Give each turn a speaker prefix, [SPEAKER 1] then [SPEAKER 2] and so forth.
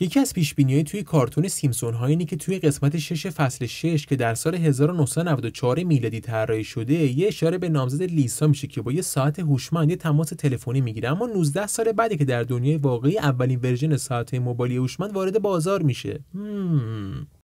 [SPEAKER 1] یکی از پیش توی کارتون سیمسون ها اینه که توی قسمت 6 فصل 6 که در سال 1994 میلادی طراحی شده یه اشاره به نامزد لیسا میشه که با یه ساعت هوشمند یه تماس تلفنی می‌گیره. اما 19 سال بعدی که در دنیای واقعی اولین ورژن ساعت موبایل هوشمند وارد بازار میشه.